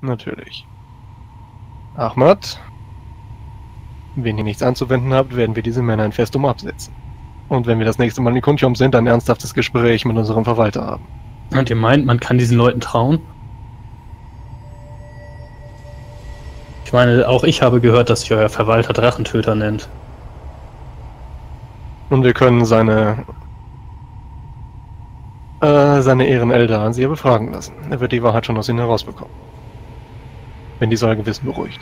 Natürlich. Ahmad, wenn ihr nichts anzuwenden habt, werden wir diese Männer in Festum absetzen. Und wenn wir das nächste Mal in Kuntium sind, ein ernsthaftes Gespräch mit unserem Verwalter haben. Und ihr meint, man kann diesen Leuten trauen? Ich meine, auch ich habe gehört, dass sich euer Verwalter Drachentöter nennt. Und wir können seine äh, seine Ehren Eldaransier befragen lassen. Er wird die Wahrheit schon aus ihnen herausbekommen. Wenn dies euer Gewissen beruhigt.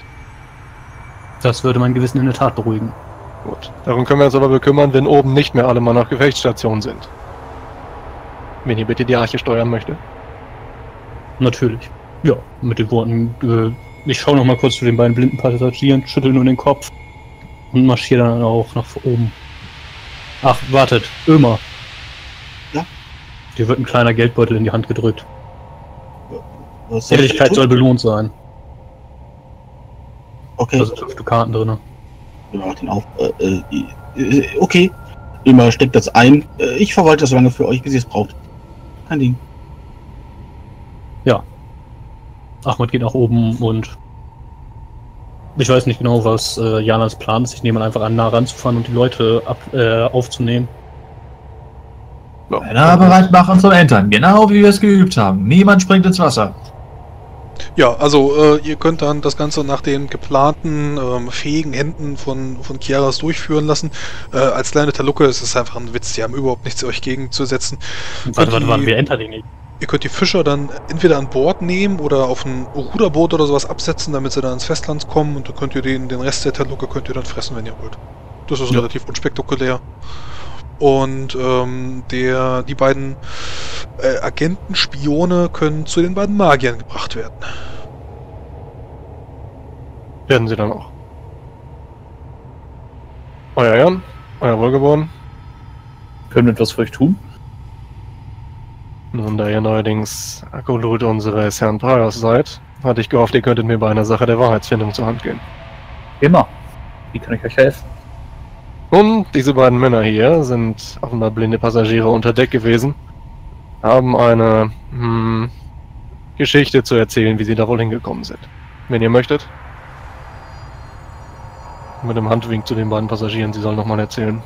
Das würde mein Gewissen in der Tat beruhigen. Gut. Darum können wir uns aber bekümmern, wenn oben nicht mehr alle Mann auf Gefechtsstationen sind. Wenn ihr bitte die Arche steuern möchte. Natürlich. Ja, mit den Worten, äh, ich schaue noch mal kurz zu den beiden blinden Passagieren, schüttel nur den Kopf und marschiere dann auch nach oben. Ach, wartet, Ömer. Ja? Dir wird ein kleiner Geldbeutel in die Hand gedrückt. Ehrlichkeit soll belohnt sein. Okay, Da sind fünf Dukaten drin. machen den auf. Äh, äh, äh, okay, immer steckt das ein. Äh, ich verwalte das so lange für euch, bis ihr es braucht. Kein Ding. Ahmad geht nach oben und ich weiß nicht genau, was äh, Janas Plan ist. Ich nehme einfach an, nah ranzufahren und die Leute ab, äh, aufzunehmen. Ja. Männer bereit machen zum Entern, genau wie wir es geübt haben. Niemand springt ins Wasser. Ja, also äh, ihr könnt dann das Ganze nach den geplanten ähm, fähigen Händen von, von Kiaras durchführen lassen. Äh, als kleine Talucke ist es einfach ein Witz, die haben überhaupt nichts euch gegenzusetzen. Warte, warte, warte, wir entern die nicht. Ihr könnt die Fischer dann entweder an Bord nehmen oder auf ein Ruderboot oder sowas absetzen, damit sie dann ins Festland kommen und dann könnt ihr den, den Rest der Talucke könnt ihr dann fressen, wenn ihr wollt. Das ist Ja. relativ unspektakulär. Und ähm, der, die beiden äh, Agenten, Spione können zu den beiden Magiern gebracht werden. Werden sie dann auch. Euer Ehren, euer Wohlgeboren. Können wir etwas für euch tun? Nun, da ihr neuerdings Akolut unseres Herrn Paios seid, hatte ich gehofft, ihr könntet mir bei einer Sache der Wahrheitsfindung zur Hand gehen. Immer. Wie kann ich euch helfen? Nun, diese beiden Männer hier sind offenbar blinde Passagiere unter Deck gewesen, haben eine hm, Geschichte zu erzählen, wie sie da wohl hingekommen sind. Wenn ihr möchtet. Mit dem Handwink zu den beiden Passagieren, sie sollen nochmal erzählen.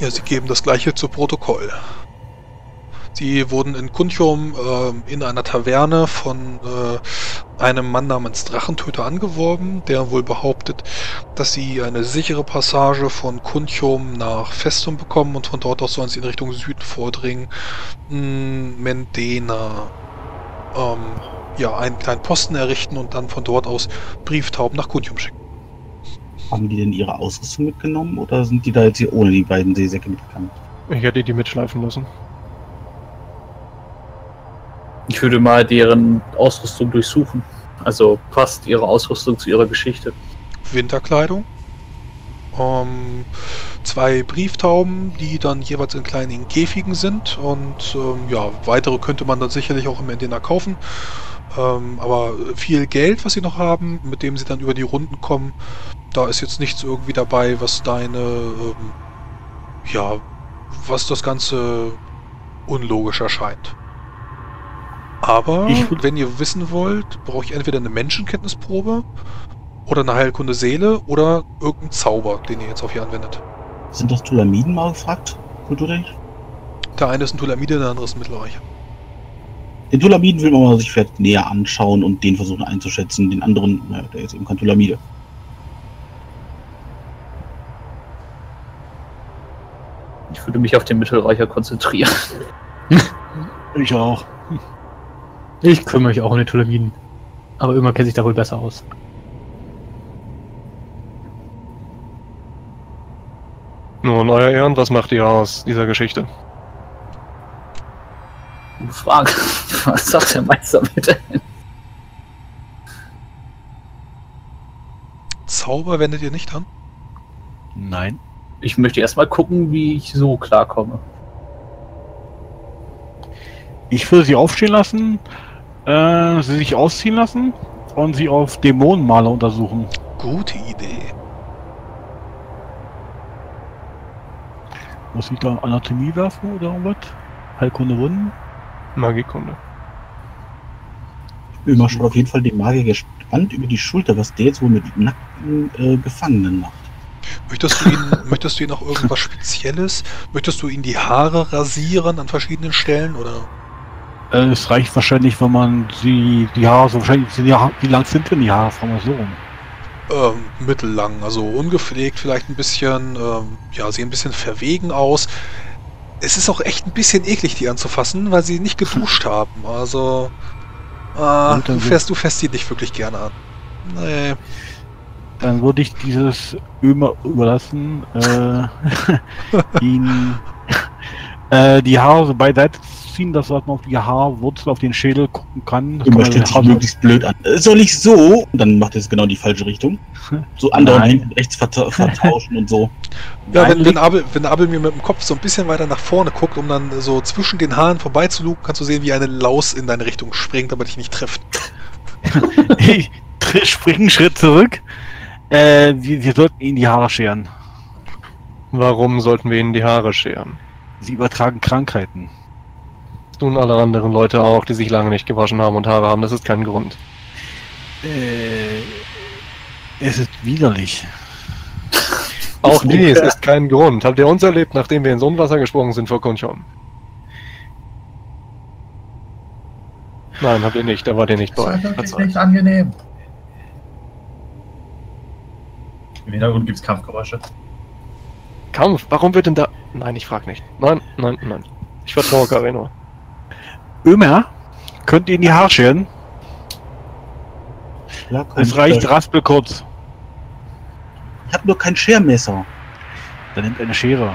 Ja, sie geben das gleiche zu Protokoll. Sie wurden in Kuntium ähm, in einer Taverne von äh, einem Mann namens Drachentöter angeworben, der wohl behauptet, dass sie eine sichere Passage von Kuntium nach Festum bekommen und von dort aus sollen sie in Richtung Süden vordringen. Hm, Mendena. Ähm, ja, einen kleinen Posten errichten und dann von dort aus Brieftauben nach Kuntium schicken. Haben die denn ihre Ausrüstung mitgenommen oder sind die da jetzt hier ohne die beiden Seesäcke mitgegangen? Ich hätte die mitschleifen lassen. Ich würde mal deren Ausrüstung durchsuchen. Also passt ihre Ausrüstung zu ihrer Geschichte. Winterkleidung. Ähm, zwei Brieftauben, die dann jeweils in kleinen Käfigen sind. Und ähm, ja, weitere könnte man dann sicherlich auch im Endena kaufen. Ähm, aber viel Geld, was sie noch haben, mit dem sie dann über die Runden kommen, da ist jetzt nichts irgendwie dabei, was deine, ähm, ja, was das Ganze unlogisch erscheint. Aber Ich wenn ihr wissen wollt, brauche ich entweder eine Menschenkenntnisprobe oder eine Heilkunde Seele oder irgendeinen Zauber, den ihr jetzt auf ihr anwendet. Sind das Tulamiden mal gefragt? Kulturtechnisch? Der eine ist ein Tulamide, der andere ist ein Mittelreicher. Den Tulamiden will man mal sich vielleicht näher anschauen und den versuchen einzuschätzen. Den anderen, naja, der ist eben kein Tulamide. Ich würde mich auf den Mittelreicher konzentrieren. Ich auch. Ich kümmere mich auch um die Tulamiden. Aber immer kennt sich da wohl besser aus. Nun, euer Ehren, was macht ihr aus dieser Geschichte? Gute Frage. Was sagt der Meister bitte? Zauber wendet ihr nicht an? Nein. Ich möchte erstmal gucken, wie ich so klarkomme. Ich würde sie aufstehen lassen, äh, sie sich ausziehen lassen und sie auf Dämonenmaler untersuchen. Gute Idee. Muss ich da Anatomie werfen oder irgendwas? Heilkunde Wunden? Magiekunde. Ömer schaut auf jeden Fall dem Magier gespannt über die Schulter, was der jetzt wohl mit nackten äh, Gefangenen macht. Möchtest du ihn, möchtest du ihn auch irgendwas Spezielles? Möchtest du ihn die Haare rasieren an verschiedenen Stellen oder? Äh, es reicht wahrscheinlich, wenn man die, die Haare so wahrscheinlich, sind Haare, wie lang sind denn die Haare, fragen wir so rum. Ähm, mittellang, also ungepflegt, vielleicht ein bisschen, ähm, ja, sehen ein bisschen verwegen aus. Es ist auch echt ein bisschen eklig, die anzufassen, weil sie nicht geduscht haben. Also, äh, du fährst, du fährst die nicht wirklich gerne an. Nee. Dann würde ich dieses Ömer überlassen, äh, ihn äh, die Haare so beiseite ziehen, dass man auf die Haarwurzel auf den Schädel gucken kann. Das man stellt sich möglichst blöd an. Soll ich so? Und dann macht er es genau in die falsche Richtung. So andere und rechts verta vertauschen und so. Ja, Nein, wenn, wenn, Abel, wenn Abel mir mit dem Kopf so ein bisschen weiter nach vorne guckt, um dann so zwischen den Haaren vorbeizulugen, kannst du sehen, wie eine Laus in deine Richtung springt, aber dich nicht trifft. ich spring einen Schritt zurück. Äh, sie sollten ihnen die Haare scheren. Warum sollten wir ihnen die Haare scheren? Sie übertragen Krankheiten. Das tun alle anderen Leute auch, die sich lange nicht gewaschen haben und Haare haben. Das ist kein Grund. Äh, es ist widerlich. Auch nee, es ist kein Grund. Habt ihr uns erlebt, nachdem wir ins Unwasser gesprungen sind vor Kunchom? Nein, habt ihr nicht. Da wart ihr nicht Das bei. ist wirklich Verzeiht. nicht angenehm. Im Hintergrund gibt es Kampfgeräusche. Kampf? Warum wird denn da... Nein, ich frag nicht. Nein, nein, nein. Ich vertraue Carino. Ömer, könnt ihr ihnen die Haare scheren? Ja, Es reicht raspel kurz. Ich habe nur kein Schermesser. Dann nimmt eine Schere.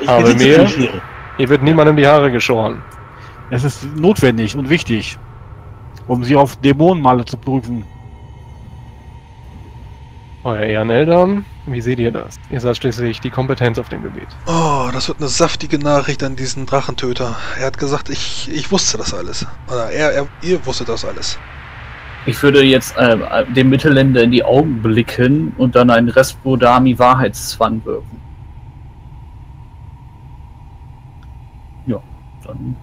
Ich Aber mir? keine Schere. Hier wird niemandem die Haare geschoren. Es ist notwendig und wichtig, um sie auf Dämonenmale zu prüfen. Euer Ehreneltern, wie seht ihr das? Ihr seid schließlich die Kompetenz auf dem Gebiet. Oh, das wird eine saftige Nachricht an diesen Drachentöter. Er hat gesagt, ich, ich wusste das alles. Oder er, er, ihr wusstet das alles. Ich würde jetzt äh, dem Mittelländer in die Augen blicken und dann einen Respodami Wahrheitszwang wirken. Ja, dann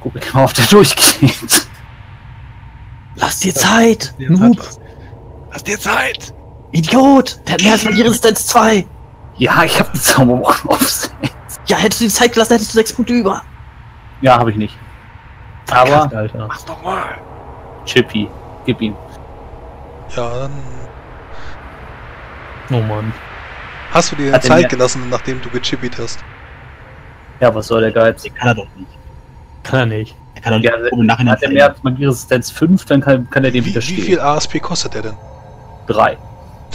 gucke ich mal, ob der durchgeht. Lass dir Zeit! Hat Noob! was. Lass dir Zeit! Idiot! Der hat mehr als Magierresistenz 2! Ja, ich habe eine Zauberwaffe aufsetzt. Ja, hättest du die Zeit gelassen, hättest du 6 Punkte über. Ja, habe ich nicht. Aber Alter. Mach's doch mal! Chippy, gib ihm. Ja, dann Oh Mann. hast du dir Hat er Zeit gelassen, nachdem du gechippied hast. Ja, was soll der Geiz? Den kann er doch nicht. Kann er nicht. Er kann doch Ja, nicht oben im Nachhinein Hat er mehr als Magieresistenz 5, dann kann, kann er dem Wie, wie widerstehen. viel ASP kostet der denn? 3.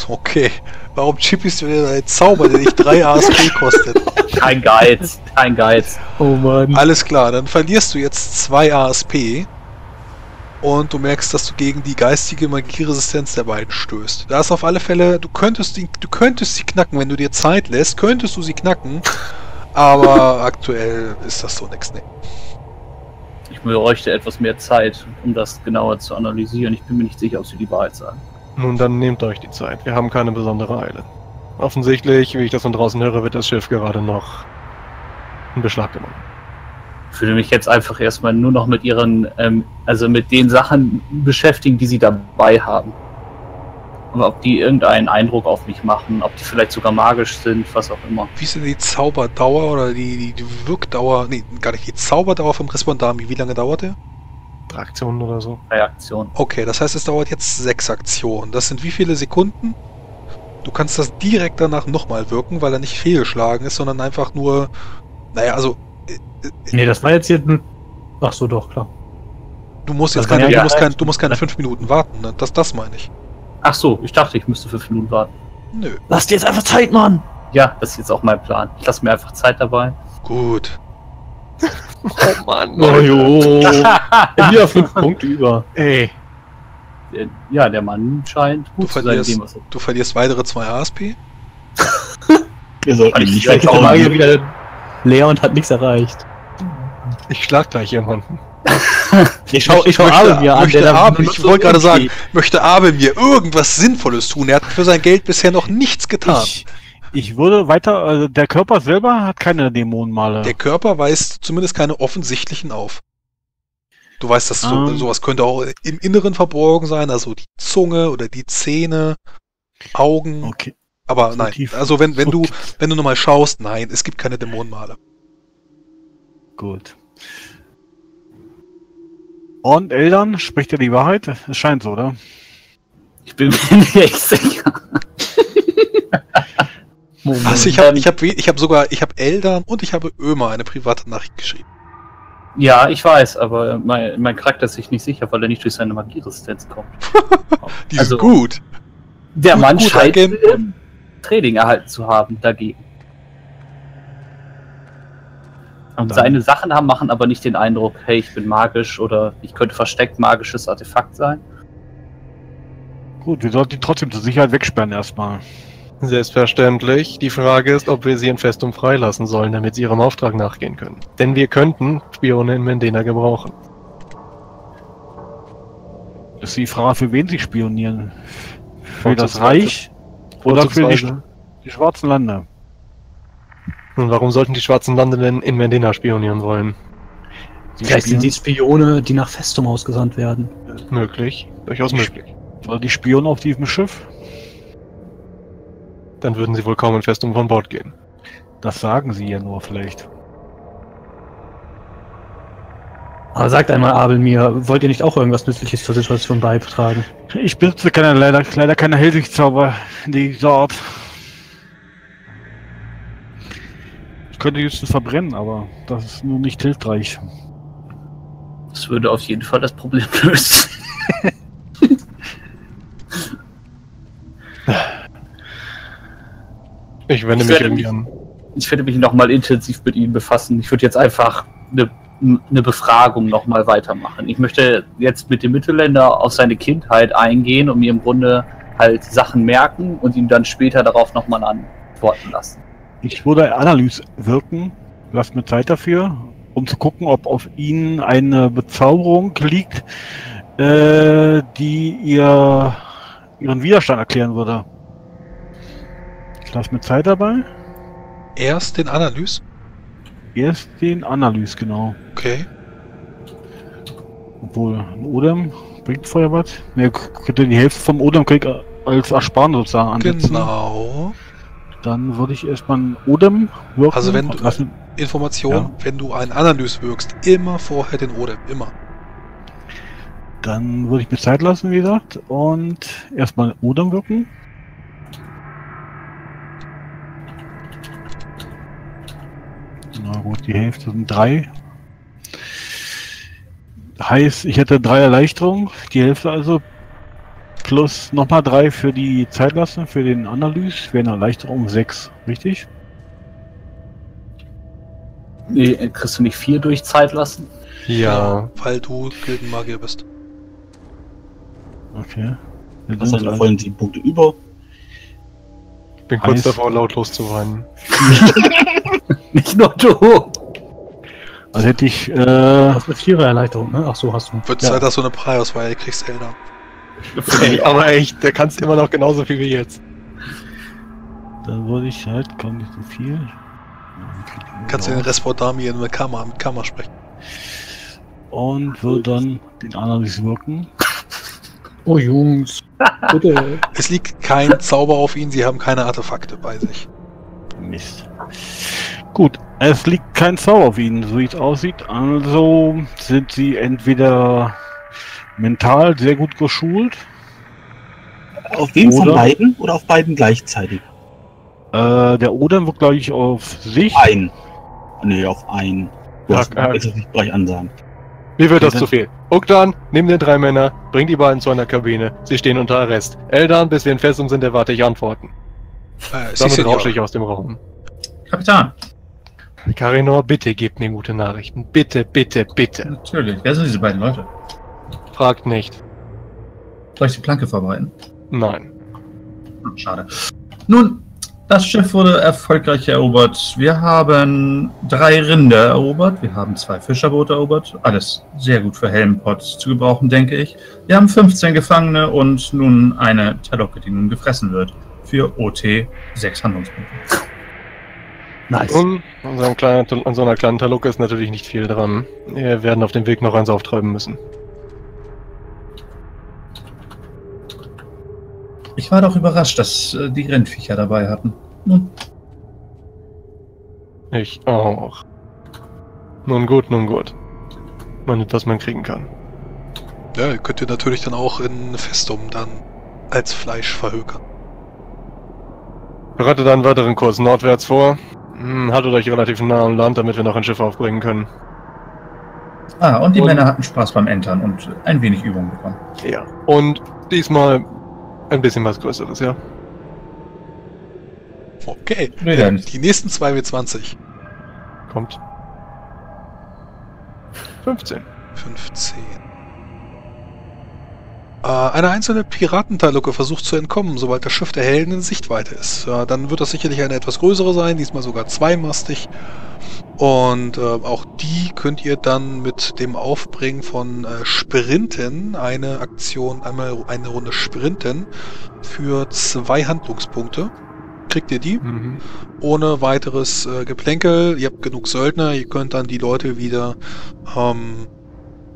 Okay. Warum chippst du dir einen Zauber, der dich 3 ASP kostet? Kein Geiz, kein Geiz. Oh Mann. Alles klar, dann verlierst du jetzt 2 ASP. Und du merkst, dass du gegen die geistige Magieresistenz der beiden stößt. Da ist auf alle Fälle, du könntest, die, du könntest sie knacken, wenn du dir Zeit lässt, könntest du sie knacken. Aber aktuell ist das so nix. Nee. Ich bräuchte etwas mehr Zeit, um das genauer zu analysieren. Ich bin mir nicht sicher, ob sie die Wahrheit sagen. Nun, dann nehmt euch die Zeit. Wir haben keine besondere Eile. Offensichtlich, wie ich das von draußen höre, wird das Schiff gerade noch in Beschlag genommen. Ich würde mich jetzt einfach erstmal nur noch mit ihren, ähm, also mit den Sachen beschäftigen, die sie dabei haben. Aber ob die irgendeinen Eindruck auf mich machen, ob die vielleicht sogar magisch sind, was auch immer. Wie ist denn die Zauberdauer oder die, die, die Wirkdauer? Nee, gar nicht. Die Zauberdauer vom Respondami. Wie lange dauert der? Drei Aktionen oder so. Reaktion. Okay, das heißt, es dauert jetzt sechs Aktionen. Das sind wie viele Sekunden? Du kannst das direkt danach nochmal wirken, weil er nicht fehlgeschlagen ist, sondern einfach nur. Naja, also. äh, Nee, das war jetzt hier. Ach so, doch, klar. Du musst jetzt kann keine, ja du musst ja- kein, du musst keine fünf Minuten warten. Ne? Das, das meine ich. Ach so, ich dachte, ich müsste fünf Minuten warten. Nö. Lass dir jetzt einfach Zeit, Mann! Ja, das ist jetzt auch mein Plan. Ich lasse mir einfach Zeit dabei. Gut. Oh Mann! Oh jo. Wieder fünf Punkte über. Ey, Der- Ja, der Mann scheint Du gut zu sein, du verlierst weitere zwei ASP. Wir sollten Ich- nicht ich- Der. Magier wieder leer und hat nichts erreicht. ich schlag gleich jemanden. Ich schau, ich schau möchte, Abel mir an, möchte der Abel, ich wollte gerade sagen, möchte Abel mir irgendwas Sinnvolles tun? Er hat für sein Geld bisher noch nichts getan. Ich, ich würde weiter, also der Körper selber hat keine Dämonenmale. Der Körper weist zumindest keine offensichtlichen auf. Du weißt, dass so, Ähm. sowas könnte auch im Inneren verborgen sein, also die Zunge oder die Zähne, Augen. Okay. Aber so nein, tief- also wenn, wenn so du, wenn du nochmal schaust, nein, es gibt keine Dämonenmale. Gut. Und Eltern, spricht er die Wahrheit? Es scheint so, oder? Ich bin mir nicht echt sicher. Moment. Also ich habe ich hab, ich hab sogar, ich habe Eltern und ich habe Ömer eine private Nachricht geschrieben. Ja, ich weiß, aber mein, mein Charakter ist sich nicht sicher, weil er nicht durch seine Magieresistenz kommt. Die Also- ist gut. Der Gut, Mann gut, scheint Agent. ähm, Training erhalten zu haben dagegen. Und Dann- seine Sachen haben, machen aber nicht den Eindruck, hey, ich bin magisch oder ich könnte versteckt magisches Artefakt sein. Gut, wir sollten ihn trotzdem zur Sicherheit wegsperren erstmal. Selbstverständlich. Die Frage ist, ob wir sie in Festum freilassen sollen, damit sie ihrem Auftrag nachgehen können. Denn wir könnten Spione in Mendena gebrauchen. Ist die Frage, für wen sie spionieren? Für das Reich oder für die, die schwarzen Lande? Und warum sollten die schwarzen Lande denn in Mendena spionieren wollen? Sie Vielleicht sind die spionieren- Spione, die nach Festum ausgesandt werden. Möglich. Durchaus möglich. Oder die Spione auf diesem Schiff? Dann würden sie wohl kaum in Festum von Bord gehen. Das sagen sie ja nur vielleicht. Aber sagt einmal, Abel, mir, wollt ihr nicht auch irgendwas Nützliches zur Situation beitragen? Ich besitze keine, leider, leider keine Hellsichtzauber dieser Art. Ich könnte höchstens verbrennen, aber das ist nur nicht hilfreich. Das würde auf jeden Fall das Problem lösen. Ich wende Ich mich werde irgendwie mich- an. Ich werde mich nochmal intensiv mit Ihnen befassen. Ich würde jetzt einfach eine, eine Befragung nochmal weitermachen. Ich möchte jetzt mit dem Mittelländer auf seine Kindheit eingehen und mir im Grunde halt Sachen merken und ihm dann später darauf nochmal antworten lassen. Ich würde Analyse wirken. Lasst mir Zeit dafür, um zu gucken, ob auf ihn eine Bezauberung liegt, äh, die ihr ihren Widerstand erklären würde. Ich lasse mir Zeit dabei. Erst den Analyse. Erst den Analyse, genau. Okay. Obwohl, ein Odem bringt vorher was. Ne, könnte die Hälfte vom Odem krieg als Ersparnis sozusagen ansetzen. Genau. Dann würde ich erstmal einen Odem wirken. Also wenn du- Lassen, Information, Ja. wenn du einen Analyse wirkst, immer vorher den Odem. Immer. dann würde ich mir Zeit lassen, wie gesagt. Und erstmal Odem wirken. Na gut, die Hälfte sind drei. Heißt, ich hätte drei Erleichterungen, die Hälfte also. Plus nochmal drei für die Zeitlassen, für den Analyse, wäre eine Erleichterung sechs, richtig? Nee, kriegst du nicht vier durch Zeit lassen? Ja. Weil du Gildenmagier bist. Okay. Was sind da vollen sieben Punkte über? Ich bin kurz davor, lautlos zu weinen. Nicht nur du! Also hätte ich, äh, Das ist eine Vierer-Erleichterung, ne? Ach so, hast du. Wird Ja. Zeit, dass du eine Preiauswahl kriegst, Elder. Ey, aber echt, der kannst immer noch genauso viel wie jetzt. dann würde ich halt, kann nicht so viel. Kannst du den Respodami in der Kammer, mit Kammer sprechen. Und würde dann den Analyse wirken. Oh, Jungs. Bitte. Es liegt kein Zauber auf ihn, sie haben keine Artefakte bei sich. Mist. Gut, es liegt kein Zauber auf ihnen, so wie es aussieht. Also sind sie entweder mental sehr gut geschult. Auf wen von Oder- beiden oder auf beiden gleichzeitig? Äh, der Odin wird, glaube ich, auf sich. Ein. Nee, auf ein. Du Ja, hast äh, jetzt nicht gleich ansagen. Mir wird das Ja, zu viel. Ogdan, nimm den drei Männer, bring die beiden zu einer Kabine. Sie stehen unter Arrest. Eldan, bis wir in Festung sind, erwarte ich Antworten. Äh, Damit rausche ja, ich aus dem Raum. Kapitän, Karinor, bitte gebt mir gute Nachrichten. Bitte, bitte, bitte. natürlich. Wer sind diese beiden Leute? Fragt nicht. Soll ich die Planke vorbereiten? Nein. Hm, Schade. Nun, das Schiff wurde erfolgreich erobert. Wir haben drei Rinder erobert. Wir haben zwei Fischerboote erobert. Alles sehr gut für Helmpot zu gebrauchen, denke ich. Wir haben 15 Gefangene und nun eine Talocke, die nun gefressen wird. Für OT 6 Handlungspunkte. Nice. Nun, an so, einem kleinen, an so einer kleinen Taluke ist natürlich nicht viel dran. Wir werden auf dem Weg noch eins auftreiben müssen. Ich war doch überrascht, dass äh, die Rindviecher dabei hatten. Nun, Ich auch. Nun gut, nun gut. Man nimmt, was man kriegen kann. Ja, ihr könnt ihr natürlich dann auch in Festum dann als Fleisch verhökern. Bereitet einen weiteren Kurs nordwärts vor. Hm, Haltet euch relativ nah am Land, damit wir noch ein Schiff aufbringen können. Ah, und die Und- Männer hatten Spaß beim Entern und ein wenig Übung bekommen. Ja. Und diesmal ein bisschen was Größeres, ja? Okay. Nee, dann. Die nächsten 2W20. Kommt. 15. 15. Äh, eine einzelne Piratentaluke versucht zu entkommen, sobald das Schiff der Helden in Sichtweite ist. Dann wird das sicherlich eine etwas größere sein, diesmal sogar zweimastig. Und äh, auch die könnt ihr dann mit dem Aufbringen von äh, Sprinten, eine Aktion, einmal eine Runde Sprinten für zwei Handlungspunkte. Kriegt ihr die? Mhm. ohne weiteres äh, Geplänkel. Ihr habt genug Söldner, ihr könnt dann die Leute wieder ähm,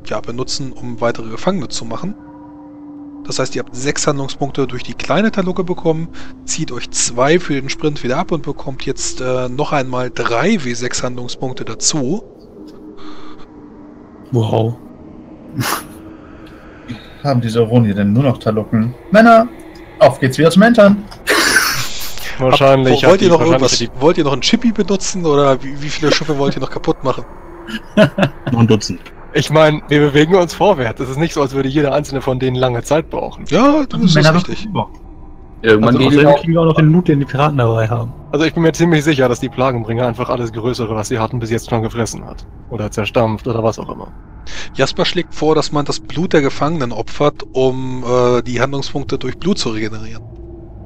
ja, benutzen, um weitere Gefangene zu machen. Das heißt, ihr habt sechs Handlungspunkte durch die kleine Taluke bekommen, zieht euch zwei für den Sprint wieder ab und bekommt jetzt äh, noch einmal drei W6 Handlungspunkte dazu. Wow. Haben diese Roni denn nur noch Talucken? Männer, auf geht's wieder zum Entern. Wahrscheinlich. Wo- wollt ihr die- noch irgendwas? hat Wollt ihr noch einen Chippy benutzen oder wie, wie viele Schiffe wollt ihr noch kaputt machen? Noch ein Dutzend. Ich meine, wir bewegen uns vorwärts. Es ist nicht so, als würde jeder einzelne von denen lange Zeit brauchen. Ja, das ist richtig. Irgendwann Also Außerdem kriegen wir auch noch den Loot, den die Piraten dabei haben. Also ich bin mir ziemlich sicher, dass die Plagenbringer einfach alles Größere, was sie hatten, bis jetzt schon gefressen hat. Oder zerstampft oder was auch immer. Jasper schlägt vor, dass man das Blut der Gefangenen opfert, um äh, die Handlungspunkte durch Blut zu regenerieren.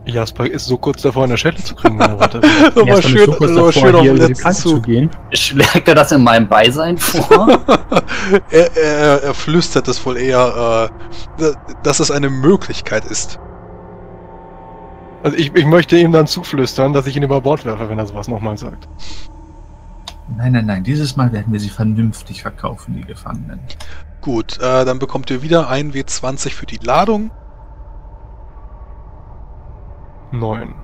Jasper ist so kurz davor, eine Schelle zu kriegen, Aber Erst schön, so kurz aber davor, schön auf den letzten Kante zu Zug. gehen. Schlägt er das in meinem Beisein vor? er, er, er flüstert es wohl eher, äh, dass es eine Möglichkeit ist. Also ich, ich möchte ihm dann zuflüstern, dass ich ihn über Bord werfe, wenn er sowas nochmal sagt. Nein, nein, nein, dieses Mal werden wir sie vernünftig verkaufen, die Gefangenen. Gut, äh, dann bekommt ihr wieder ein W20 für die Ladung. Neun.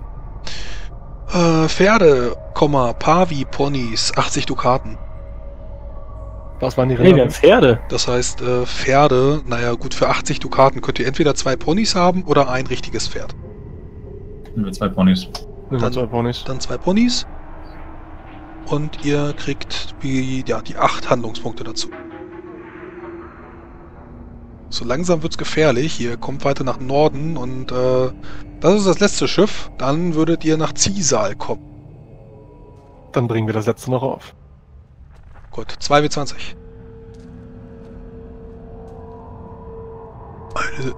Äh, Pferde, Komma, Pavi, Ponys, 80 Dukaten. Was waren die Nee, wir haben? Pferde. Das heißt, äh, Pferde, naja gut, für 80 Dukaten könnt ihr entweder zwei Ponys haben oder ein richtiges Pferd. Nehmen wir zwei Ponys. Nehmen wir Dann- zwei Ponys. Dann zwei Ponys. Und ihr kriegt die, ja, die acht Handlungspunkte dazu. So langsam wird's gefährlich. Ihr kommt weiter nach Norden und äh, das ist das letzte Schiff. Dann würdet ihr nach Ziesal kommen. Dann bringen wir das letzte noch auf. Gut, 2W20. Äh,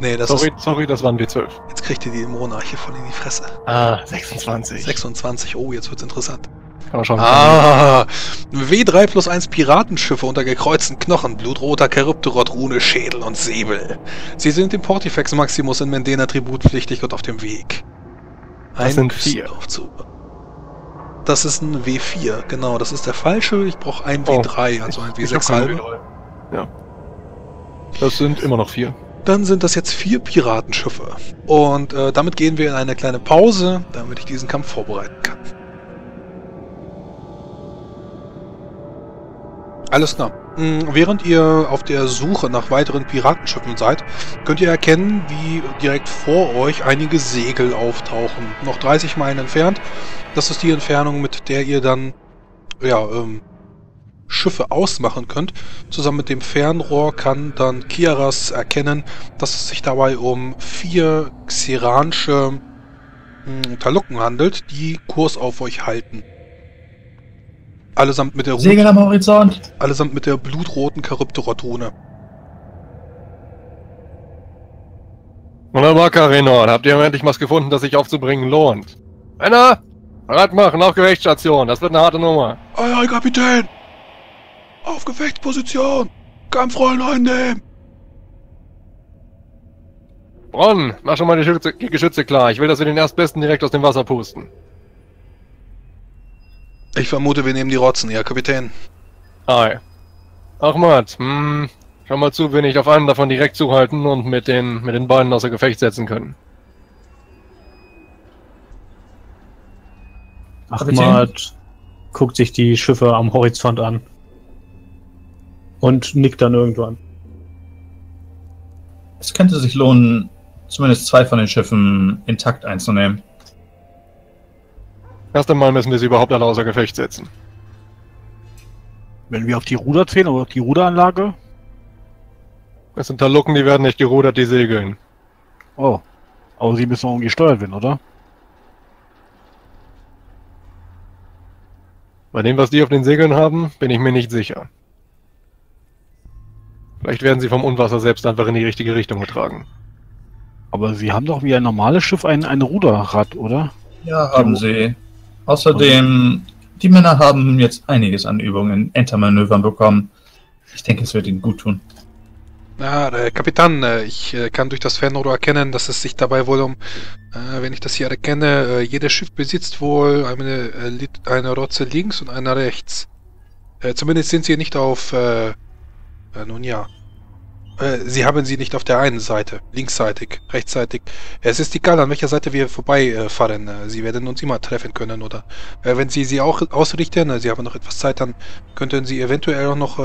Nee, das Sorry, ist. sorry, das waren W12. Jetzt kriegt ihr die Dämonenarche voll in die Fresse. Ah, 26. 26. Oh, jetzt wird's interessant. Kann man schon Ah, W3 plus 1 Piratenschiffe unter gekreuzten Knochen, blutroter Charybdorot, Rune, Schädel und Säbel. Sie sind dem Portifex Maximus in Mendena tributpflichtig und auf dem Weg. Das sind vier. Küstenaufzug. Das ist ein W4, genau, das ist der falsche. Ich brauche ein Oh. W3, also ein Ich hab W6 keine halbe. W3. Ja. Das sind immer noch vier. Dann sind das jetzt vier Piratenschiffe. Und äh, damit gehen wir in eine kleine Pause, damit ich diesen Kampf vorbereiten kann. Alles klar. Mm, Während ihr auf der Suche nach weiteren Piratenschiffen seid, könnt ihr erkennen, wie direkt vor euch einige Segel auftauchen. Noch 30 Meilen entfernt. Das ist die Entfernung, mit der ihr dann ja, ähm, Schiffe ausmachen könnt. Zusammen mit dem Fernrohr kann dann Kiaras erkennen, dass es sich dabei um vier xeranische mh, Talucken handelt, die Kurs auf euch halten. Allesamt mit der, Segel am Horizont! allesamt mit der blutroten Charybdorot-Rune. Wunderbar, Karinor. Habt ihr endlich was gefunden, das sich aufzubringen lohnt? Männer! Bereit machen, auf Gerechtsstation. Das wird eine harte Nummer. Ei, ei, Kapitän! Auf Gefechtsposition! Kampfrollen einnehmen! Bronn, mach schon mal die Geschütze, die Geschütze klar. Ich will, dass wir den Erstbesten direkt aus dem Wasser pusten. Ich vermute, wir nehmen die Rotzen, ja, Kapitän. Ei. Ahmad, hm, schau mal zu, wir nicht auf einen davon direkt zuhalten und mit den, mit den Beinen außer Gefecht setzen können. Ahmad guckt sich die Schiffe am Horizont an. Und nickt dann irgendwann. Es könnte sich lohnen, zumindest zwei von den Schiffen intakt einzunehmen. Erst einmal müssen wir sie überhaupt alle außer Gefecht setzen. Wenn wir auf die Ruder zählen oder auf die Ruderanlage? Es sind Talucken, die werden nicht gerudert, die segeln. Oh. Aber sie müssen auch gesteuert werden, oder? Bei dem, was die auf den Segeln haben, bin ich mir nicht sicher. Vielleicht werden sie vom Unwasser selbst einfach in die richtige Richtung getragen. Aber sie haben doch wie ein normales Schiff ein, ein Ruderrad, oder? Ja, haben sie. Außerdem, die Männer haben jetzt einiges an Übungen in Entermanövern bekommen. Ich denke, es wird ihnen gut tun. Ja, der Kapitän, äh, ich äh, kann durch das Fernrohr erkennen, dass es sich dabei wohl um, äh, wenn ich das hier erkenne, äh, jedes Schiff besitzt wohl eine, äh, eine Rotze links und eine rechts. Äh, zumindest sind sie nicht auf, äh, äh, nun ja. Äh, sie haben sie nicht auf der einen Seite, linksseitig, rechtsseitig. Es ist egal, an welcher Seite wir vorbeifahren. Äh. Äh, sie werden uns immer treffen können, oder? Wenn Sie sie auch ausrichten, Sie haben noch etwas Zeit, dann könnten Sie eventuell auch noch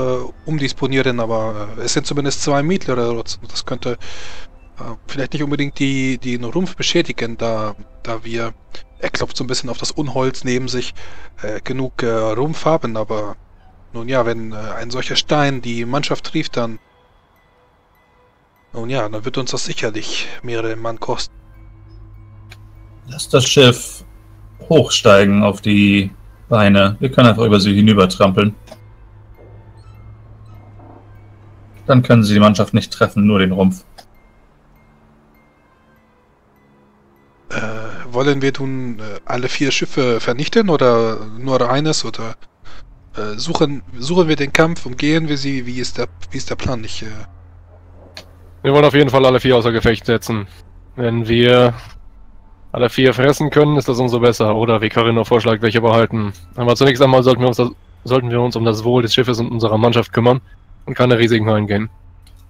umdisponieren, aber es sind zumindest zwei mittlere. Das könnte vielleicht nicht unbedingt die, den Rumpf beschädigen, da, da wir, er klopft so ein bisschen auf das Unholz neben sich, genug Rumpf haben, aber nun ja, wenn ein solcher Stein die Mannschaft trifft, dann nun ja, dann wird uns das sicherlich mehrere Mann kosten. Lass das Schiff hochsteigen auf die Beine. Wir können einfach über sie hinübertrampeln. Dann können sie die Mannschaft nicht treffen, nur den Rumpf. Äh, wollen wir nun äh, alle vier Schiffe vernichten oder nur eines oder äh, suchen, suchen wir den Kampf, umgehen wir sie? Wie ist der, wie ist der Plan? Ich, äh, Wir wollen auf jeden Fall alle vier außer Gefecht setzen. Wenn wir alle vier fressen können, ist das umso besser. Oder wie Carino vorschlägt, welche behalten. Aber zunächst einmal sollten wir uns, das, sollten wir uns um das Wohl des Schiffes und unserer Mannschaft kümmern und keine Risiken eingehen.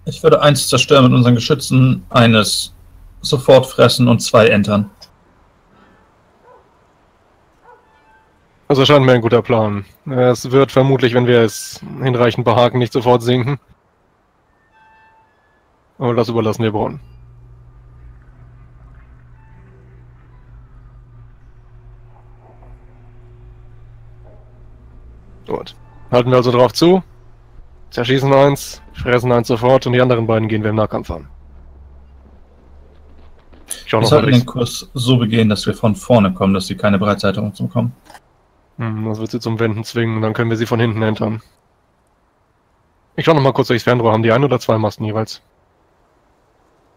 Ich würde eins zerstören mit unseren Geschützen, eines sofort fressen und zwei entern. Das erscheint mir ein guter Plan. Es wird vermutlich, wenn wir es hinreichend behaken, nicht sofort sinken. Aber das überlassen wir Braun. Gut. Halten wir also drauf zu. Zerschießen eins, fressen eins sofort und die anderen beiden gehen wir im Nahkampf an. Ich Wir sollten den. Kurs so begehen, dass wir von vorne kommen, dass sie keine Breitseite uns bekommen. Hm, Das wird sie zum Wenden zwingen, dann können wir sie von hinten entern. Ich schau noch mal kurz durchs Fernrohr. Haben die ein oder zwei Masten jeweils?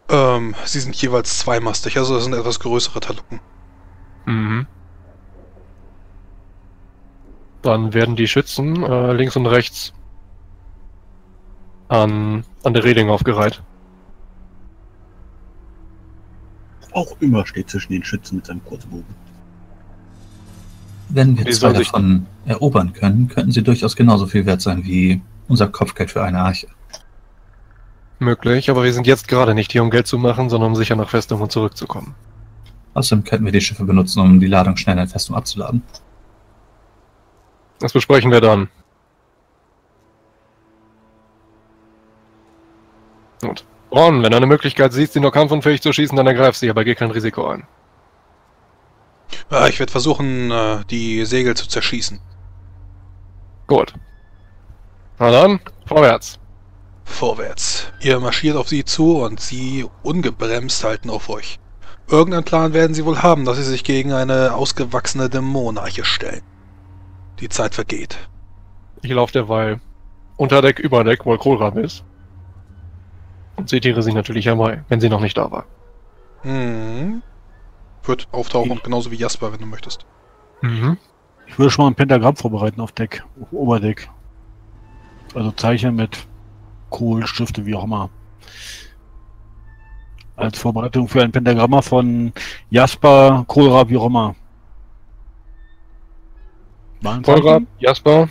Ähm, sie sind jeweils zweimastig, also das sind etwas größere Talucken. Mhm. Dann werden die Schützen äh, links und rechts an, an der Reling aufgereiht. Auch immer steht zwischen den Schützen mit seinem Kurzbogen. Wenn wir zwei davon erobern können, könnten sie durchaus genauso viel wert sein wie unser Kopfgeld für eine Arche. Möglich, aber wir sind jetzt gerade nicht hier, um Geld zu machen, sondern um sicher nach Festung und zurückzukommen. Außerdem könnten wir die Schiffe benutzen, um die Ladung schnell in Festung abzuladen. Das besprechen wir dann. Gut. Ron, wenn du eine Möglichkeit siehst, sie nur kampfunfähig zu schießen, dann ergreif sie, aber geh kein Risiko ein. Äh, ich werde versuchen, äh, die Segel zu zerschießen. Gut. Na dann, vorwärts. Vorwärts. Ihr marschiert auf sie zu und sie ungebremst halten auf euch. Irgendeinen Plan werden sie wohl haben, dass sie sich gegen eine ausgewachsene Dämonarche stellen. Die Zeit vergeht. Ich laufe derweil unter Deck, über Deck, wo Kohlrabi ist. Und zitiere sie natürlich herbei, wenn sie noch nicht da war. Hm. Wird auftauchen, genauso wie Jasper, wenn du möchtest. Mhm. Ich würde schon mal ein Pentagramm vorbereiten auf Deck, auf Oberdeck. Also Zeichen mit Kohl, Stifte, wie auch immer. Als Vorbereitung für ein Pentagramma von Jasper, Kohlra, wie auch immer. Volker, Jasper,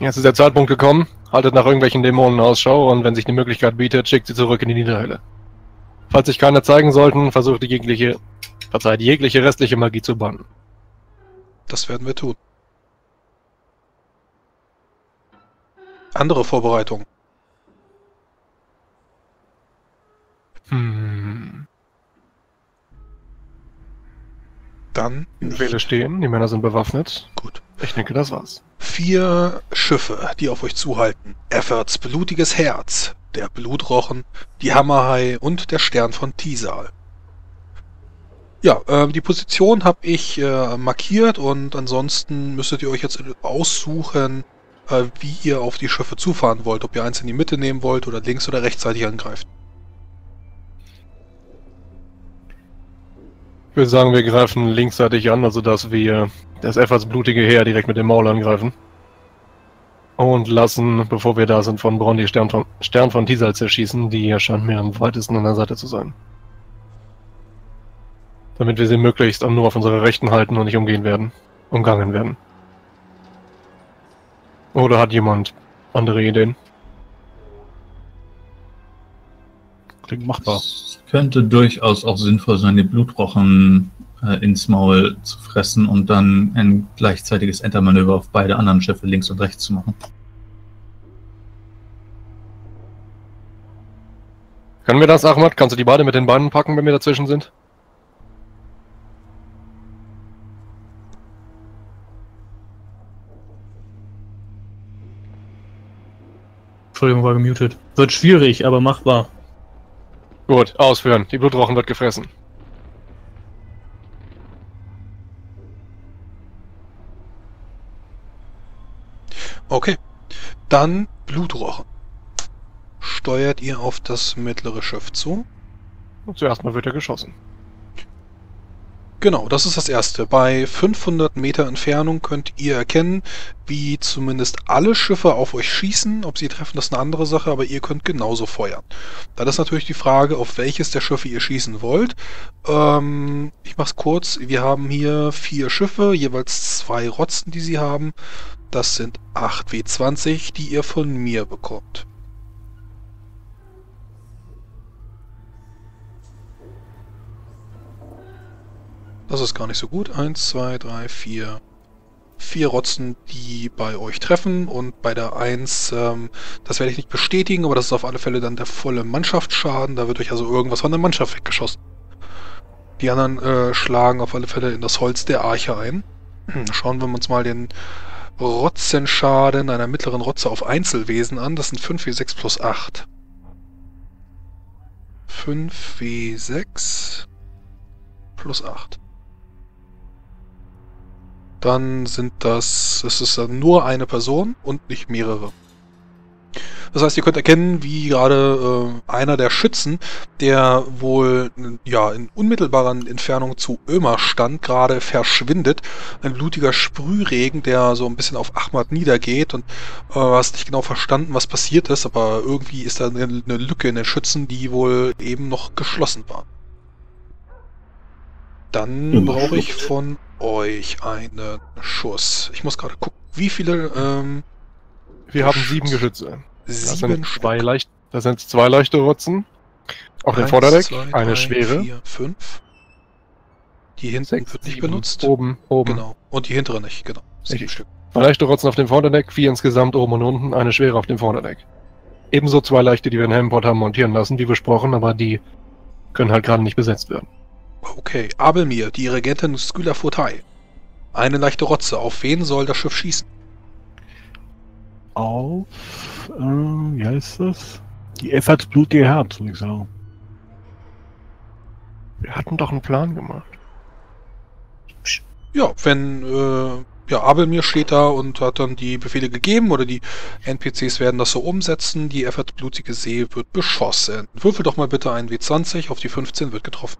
jetzt ist der Zeitpunkt gekommen. Haltet nach irgendwelchen Dämonen Ausschau und wenn sich die Möglichkeit bietet, schickt sie zurück in die Niederhölle. Falls sich keine zeigen sollten, versucht die jegliche, verzeiht, jegliche restliche Magie zu bannen. Das werden wir tun. Andere Vorbereitungen. Dann Wähle stehen, die Männer sind bewaffnet. Gut. Ich denke, das war's. Vier Schiffe, die auf euch zuhalten. Efforts blutiges Herz, der Blutrochen, die Hammerhai und der Stern von Tisal. Ja, ähm, die Position habe ich äh, markiert und ansonsten müsstet ihr euch jetzt aussuchen, äh, wie ihr auf die Schiffe zufahren wollt. Ob ihr eins in die Mitte nehmen wollt oder links oder rechtzeitig angreift. Ich würde sagen, wir greifen linksseitig an, also dass wir das etwas blutige Heer direkt mit dem Maul angreifen. Und lassen, bevor wir da sind, von Braun die Stern von, Stern von Tisal zerschießen. Die erscheint mir am weitesten an der Seite zu sein. Damit wir sie möglichst nur auf unserer Rechten halten und nicht umgehen werden. Umgangen werden. Oder hat jemand andere Ideen? Klingt machbar. Es könnte durchaus auch sinnvoll sein, die Blutrochen äh, ins Maul zu fressen und dann ein gleichzeitiges Entermanöver auf beide anderen Schiffe links und rechts zu machen. Können wir das, Ahmad? Kannst du die beide mit den Beinen packen, wenn wir dazwischen sind? Entschuldigung, war gemutet. Wird schwierig, aber machbar. Gut, ausführen. Die Blutrochen wird gefressen. Okay. Dann Blutrochen. Steuert ihr auf das mittlere Schiff zu? Und zuerst mal wird er geschossen. Genau, das ist das erste. Bei 500 Meter Entfernung könnt ihr erkennen, wie zumindest alle Schiffe auf euch schießen. Ob sie treffen, das ist eine andere Sache, aber ihr könnt genauso feuern. Dann ist natürlich die Frage, auf welches der Schiffe ihr schießen wollt. Ähm, ich mach's kurz. Wir haben hier vier Schiffe, jeweils zwei Rotzen, die sie haben. Das sind 8 W20, die ihr von mir bekommt. Das ist gar nicht so gut. Eins, zwei, drei, vier. Vier Rotzen, die bei euch treffen. Und bei der Eins, ähm, das werde ich nicht bestätigen, aber das ist auf alle Fälle dann der volle Mannschaftsschaden. Da wird euch also irgendwas von der Mannschaft weggeschossen. Die anderen äh, schlagen auf alle Fälle in das Holz der Arche ein. Schauen wir uns mal den Rotzenschaden einer mittleren Rotze auf Einzelwesen an. Das sind 5W6 plus 8. 5W6 plus 8 dann sind das, es ist dann nur eine Person und nicht mehrere. Das heißt, ihr könnt erkennen, wie gerade äh, einer der Schützen, der wohl ja in unmittelbarer Entfernung zu Ömer stand, gerade verschwindet. Ein blutiger Sprühregen, der so ein bisschen auf Ahmad niedergeht und äh, hast nicht genau verstanden, was passiert ist, aber irgendwie ist da eine, eine Lücke in den Schützen, die wohl eben noch geschlossen war. Dann brauche ich von euch einen Schuss. Ich muss gerade gucken, wie viele. Ähm, Wir haben sieben Geschütze. Das sieben sind zwei leicht, das sind zwei leichte Rotzen. Auf dem Vorderdeck zwei, eine drei, schwere. Vier, fünf. Die hinten Sechs, wird nicht sieben, benutzt. Oben, oben. Genau. Und die hintere nicht, genau. Sieben. Stück. Zwei leichte Rotzen auf dem Vorderdeck, vier insgesamt oben und unten, eine schwere auf dem Vorderdeck. Ebenso zwei leichte, die wir in Helmport haben montieren lassen, wie besprochen, aber die können halt gerade nicht besetzt werden. Okay, Abelmir, die Regentin Skyla Furtai. Eine leichte Rotze. Auf wen soll das Schiff schießen? Auf, äh, wie heißt das? Die Efforts blutige Herz, würde ich sagen. Wir hatten doch einen Plan gemacht. Ja, wenn äh, ja, Abelmir steht da und hat dann die Befehle gegeben oder die NPCs werden das so umsetzen. Die Effort blutige See wird beschossen. Würfel doch mal bitte ein W20 auf die 15 wird getroffen.